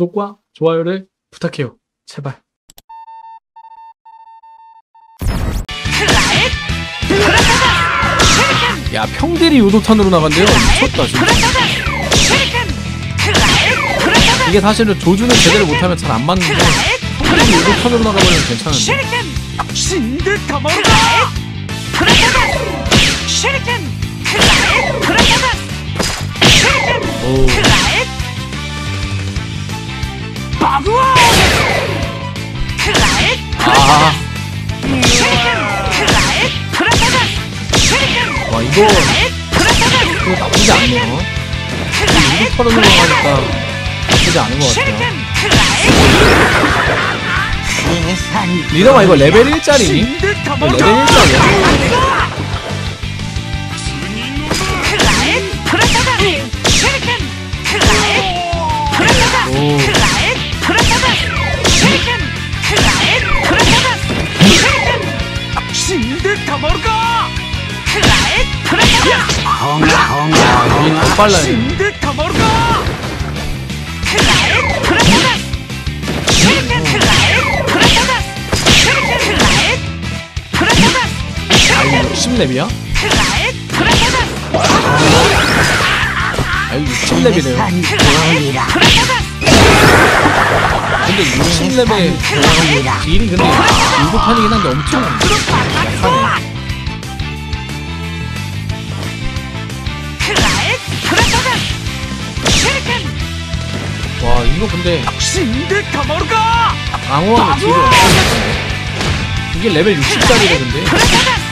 구독과 좋아요를 부탁해요. 제발. 야 평대리 요도탄으로 나간대요. 미쳤다 진짜. 이게 사실은 조준을 제대로 못하면 잘 안 맞는데 평대리 요도탄으로 나가면 괜찮은데. 신드 더머리. 아! 무기 털어놓은 거니까 나쁘지 않은 것 같아요 리더가 이거 레벨 1짜리니? 레벨 1짜리야? 더 빨라요. 60렙이야? 아니 60렙이네요. 근데 60렙에 일이 근데 7판이긴 한데 엄청 약하네 와 이거 근데 방어하는 딜을 이게 레벨 60짜리거든데.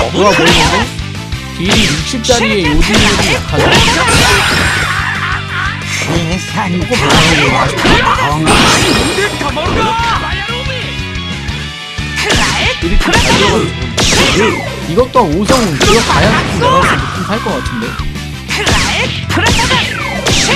어, 뭐야 보이는데? 길이 60짜리에 요즘이 약하다. 이것도 5성 이거 가야 나가서 느낌 살것 같은데.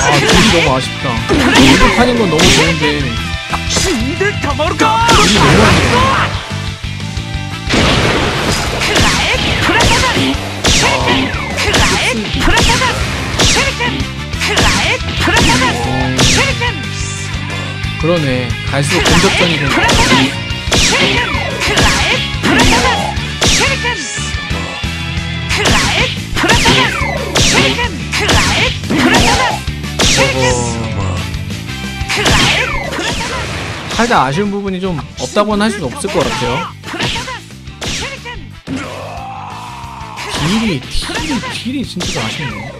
아, 이 너무 아쉽다. 이득하는 건 너무 좋은데. 이득 더 먹을까? 이게 너무 아쉽다. 어, 그러네. 갈수록 공격전이 되네. 어, 뭐 살짝 아쉬운 부분이 좀 없다고는 할 수 없을 것 같아요. 딜이 딜이 딜이 진짜 아쉽네.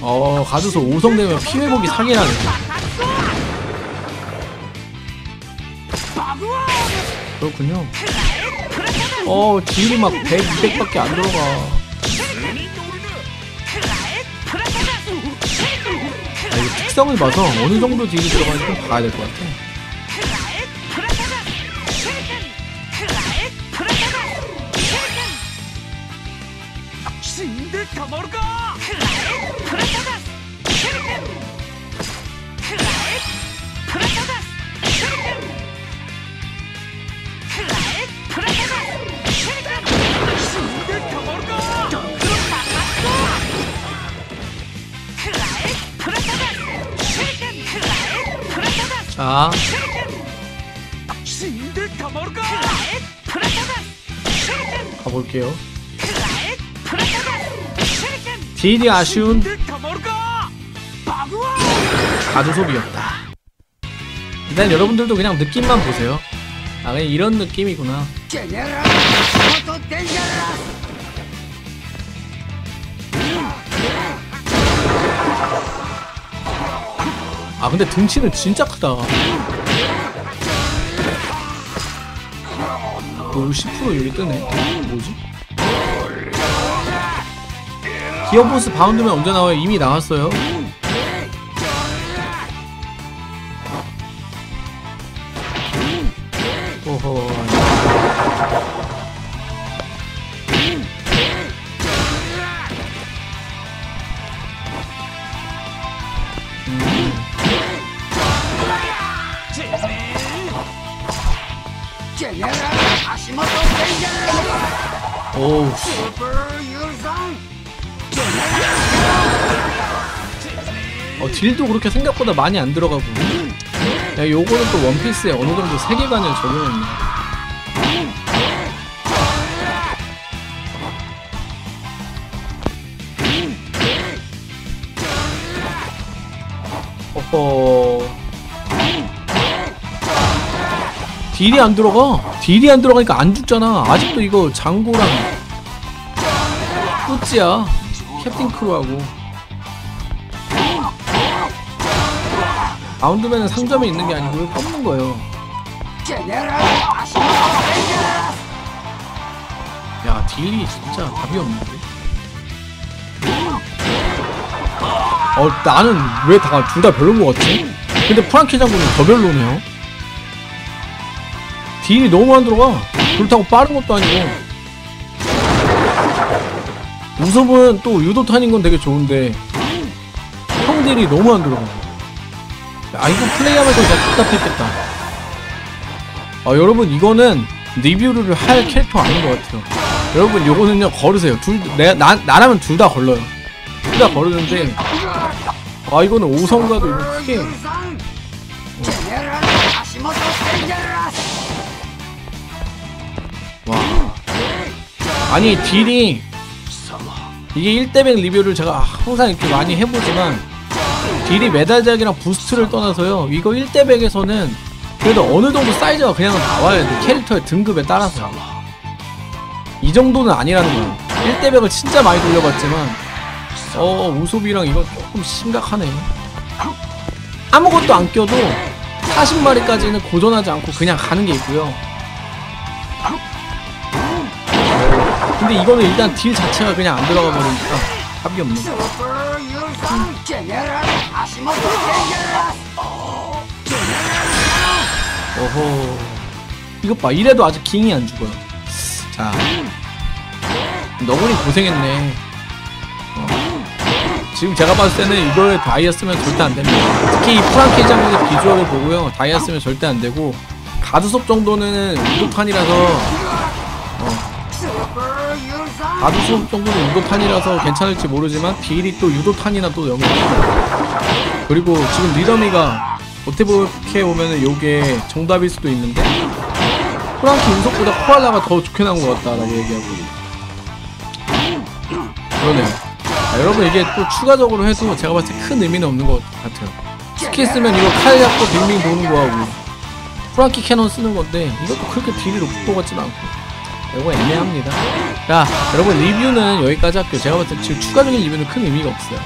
어 가드소 5성 되면 피회복이 상이라네 그렇군요. 어 딜이 막 100, 200밖에 안 들어가. 특성을 봐서 어느 정도 딜이 들어가는지 좀 봐야 될 것 같아. 자. 가볼게요. 딜이 아쉬운 가두소비였다. 일단 여러분들도 그냥 느낌만 보세요. 아 그냥 이런 느낌이구나. 근데 등치는 진짜 크다 50% 여기 뜨네 뭐지? 기어보스 바운드면 언제 나와요? 이미 나왔어요 오우. 어, 딜도 그렇게 생각보다 많이 안 들어가고. 야, 요거는 또 원피스에 어느 정도 세계관을 적용했네. 어허. 딜이 안 들어가. 딜이 안 들어가니까 안 죽잖아. 아직도 이거 장고랑 뿌찌야. 캡틴 쿠로하고. 바운드맨은 상점에 있는 게 아니고요. 뽑는 거예요. 야, 딜이 진짜 답이 없는데. 어, 나는 왜 다 둘 다 별론 것 같지? 근데 프랑키 장군은 더 별로네요. 딜이 너무 안 들어가. 그렇다고 빠른 것도 아니고. 우섭은 또 유도탄인 건 되게 좋은데 형 딜이 너무 안 들어가. 아 이거 플레이하면서 진짜 답답했겠다. 아 여러분 이거는 리뷰를 할 캐릭터 아닌 것 같아요. 여러분 요거는요 걸으세요. 둘 내가 나 나라면 둘 다 걸러요. 둘 다 걸르는데 아 이거는 5성가도 이거 크게 와. 아니 딜이 이게 1대100 리뷰를 제가 항상 이렇게 많이 해보지만 딜이 메달작이랑 부스트를 떠나서요. 이거 1대100에서는 그래도 어느 정도 사이즈가 그냥 나와야 돼. 캐릭터의 등급에 따라서. 이 정도는 아니라는 거예요. 1대100을 진짜 많이 돌려봤지만 어 우소비랑 이거 조금 심각하네. 아무것도 안 껴도 40마리까지는 고전하지 않고 그냥 가는 게 있고요 근데 이거는 일단 딜 자체가 그냥 안 들어가 버리니까 답이 거 어허 이것 봐. 이래도 아직 킹이 안 죽어요. 자. 너구리 고생했네. 어. 지금 제가 봤을 때는 이거에 다이아 쓰면 절대 안 됩니다. 특히 이 프랑키 장군의 비주얼을 보고요. 다이아 쓰면 절대 안 되고 가두섭 정도는 유도탄이라서 가두섭 정도는 유도탄이라서 괜찮을지 모르지만 딜이 또 유도탄이나 또 줘요. 그리고 지금 리더미가 어떻게 보면은 요게 정답일 수도 있는데 프랑키 운석보다 코알라가 더 좋게 나온 것 같다 라고 얘기하고 그러네요. 아, 여러분 이게 또 추가적으로 해도 제가 봤을 때 큰 의미는 없는 것 같아요. 스킬 쓰면 이거 칼 잡고 빙빙 도는 거하고 프랑키 cannon 쓰는 건데 이것도 그렇게 딜이 높을 것 같진 않고 이거 애매합니다. 자 여러분 리뷰는 여기까지 할게요. 제가 봤을 때 지금 추가적인 리뷰는 큰 의미가 없어요